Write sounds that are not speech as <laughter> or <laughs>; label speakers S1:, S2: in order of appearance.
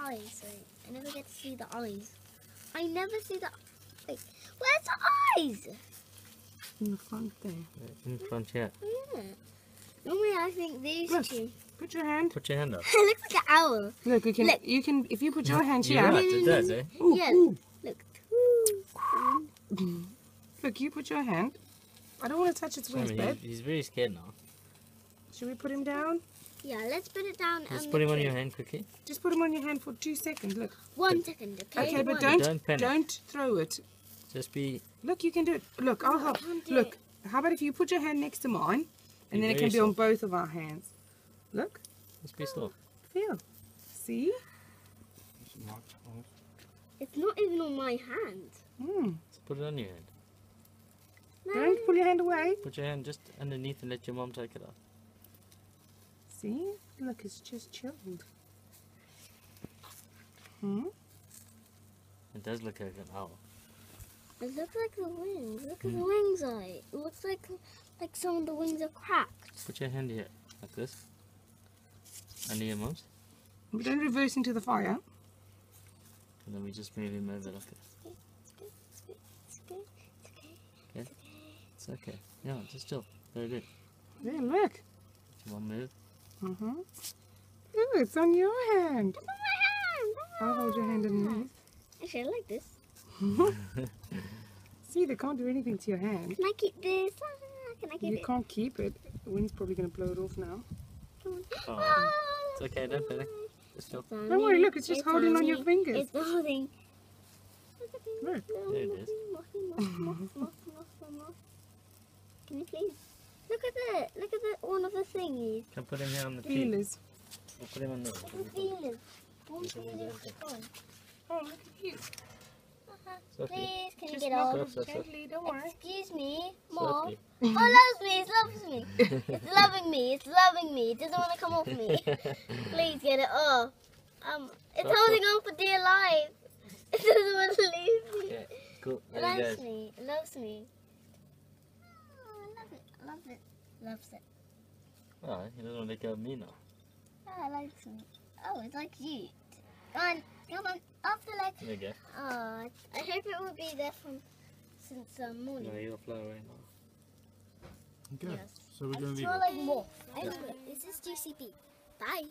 S1: eyes. Like, I never get to see the eyes. I never see the Wait, Where's the eyes?
S2: In the front there.
S3: In the front here.
S1: Yeah. Normally I think these
S2: Look.
S1: two.
S2: Put your hand.
S3: Put your hand up. <laughs>
S1: it looks like an owl.
S2: Look, you can.
S1: Look.
S2: You can. If you put your hand
S3: You're
S2: here.
S3: right, it does, eh?
S2: Ooh,
S1: Yeah.
S2: ooh.
S1: Look. Two.
S2: Look, you put your hand. I don't want to touch its wings, babe.
S3: he's very scared now.
S2: Should we put him down?
S1: Yeah, let's put it down.
S3: Just
S1: on
S3: put
S1: the
S3: him on your hand quickly.
S2: Just put him on your hand for two seconds. Look.
S1: One second, okay?
S2: Okay, but don't
S3: Don't panic.
S2: don't throw it.
S3: Just be
S2: Look, you can do it. Look, I'll help.
S1: can't
S2: Look, how about if you put your hand next to mine, and
S3: Be
S2: then it
S3: very
S2: can be on
S3: soft.
S2: both of our hands. Look,
S3: just be still.
S2: feel, see.
S1: It's not even on my hand.
S2: Hmm.
S3: Just put it on your hand.
S1: No.
S2: Don't pull your hand away.
S3: Put your hand just underneath and let your mom take it out.
S2: See, look, it's just chilled. Hmm.
S3: It does look like an owl.
S1: It looks like the wings. Look at the wings on it. It looks like like some of the wings are cracked.
S3: Put your hand here, like this. Under your mom's.
S2: But don't reverse into the fire.
S3: And then we just move him over like this.
S1: It's good. It's good. It's good. It's okay.
S3: It's okay. Yeah, just chill. Very good.
S2: There, look.
S3: Your mom move.
S2: Mm-hmm. Oh, it's on your hand.
S1: It's on my hand.
S2: I'll hold your hand underneath.
S1: Actually, I should like this.
S2: See, they can't do anything to your hand.
S1: Can I keep this? Ah, Can I keep
S2: You
S1: it?
S2: can't keep it. The wind's probably going to blow it off now.
S1: Come on.
S3: Oh,
S1: Ah,
S3: it's okay, don't panic. Just chill.
S1: it's
S2: Don't worry, look, it's just holding on your fingers.
S1: It's holding.
S2: Look.
S3: There it is.
S1: Can you please? Look at it. Look at the, one of the thingies.
S3: Can put him here on the tree.
S2: Feelers.
S3: We'll put him on the
S1: The feelers. One feeler is gone.
S2: Oh, look at you.
S3: Softly.
S1: Please, can you get off?
S2: gently, don't worry.
S1: Excuse me, Mom. Oh, it loves me. It loves me. It's <laughs> loving me. It's loving me. It doesn't want to come off me. <laughs> Please get it off. Um, it's
S3: Stop,
S1: holding on for dear life. <laughs> It doesn't want to leave me.
S3: Okay, cool.
S1: It
S3: There
S1: loves me. It loves me. Oh, I love it. I love it. Loves it.
S3: Oh, he doesn't want to go me now.
S1: Oh, it likes me. Oh, it's like you. Come on. Come on. Off the leg.
S3: There you go.
S1: Oh, I hope it will be there from since um, morning.
S3: No, you'll fly away now.
S4: Okay,
S1: Yes.
S4: so we're going to leave
S1: smell
S4: it.
S1: like wolf. Anyway, this is GCB. Bye.